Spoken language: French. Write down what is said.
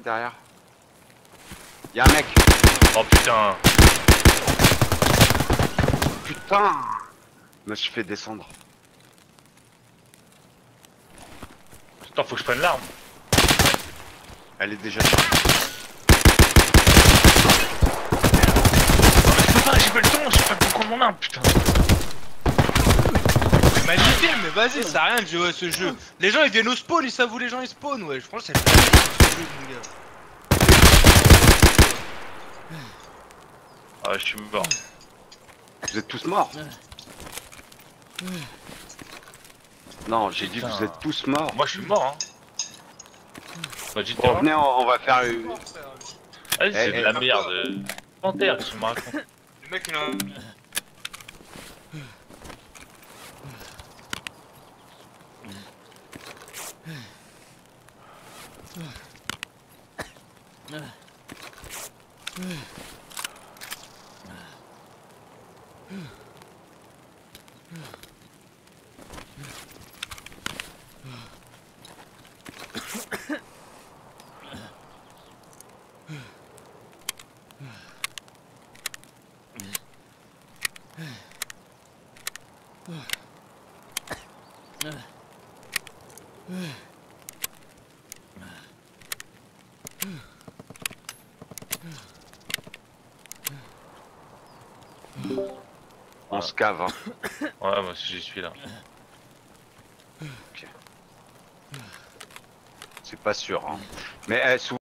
derrière. Y'a un mec. Oh putain. Putain Je me suis fait descendre. Attends, faut que je prenne l'arme. Elle est déjà Je peux pas, j'ai pas le temps, j'ai pas le temps de prendre mon arme, putain. C'est magnifique, mais vas-y, ça à rien de jouer à ce jeu. Les gens ils viennent au spawn, ils savent où les gens ils spawnent, ouais. Je pense que c'est le ce jeu, mon gars. Ah, je suis mort. Vous êtes tous morts Non, j'ai dit Putain. vous êtes tous morts. Moi, je suis mort, hein. Bah, j'étais Bon, mort. venez, on, on va faire une... Vas-y, c'est Eh, de eh. la merde. Panthère, tu me racontes? Le mec il a un. Mm-hmm. On se cave, hein. Ouais, moi aussi, j'y suis là. C'est pas sûr, hein. Mais eh, sous-